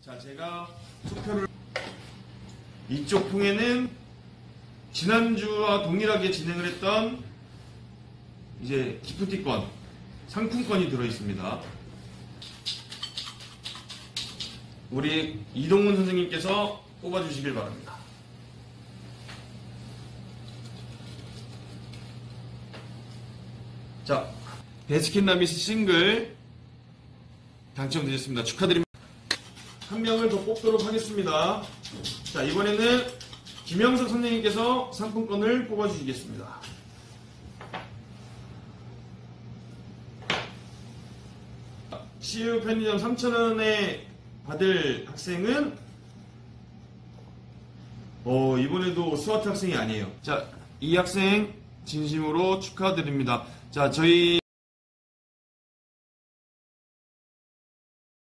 자, 제가 투표를 이쪽 통에는 지난주와 동일하게 진행을 했던 이제 기프티권 상품권이 들어 있습니다. 우리 이동훈 선생님께서 뽑아주시길 바랍니다. 자, 베스킨라빈스 싱글 당첨되셨습니다. 축하드립니다. 한 명을 더 뽑도록 하겠습니다. 자, 이번에는 김영석 선생님께서 상품권을 뽑아주시겠습니다. CU 편의점 3,000원에 받을 학생은 어, 이번에도 스와트 학생이 아니에요. 자, 이 학생 진심으로 축하드립니다. 자, 저희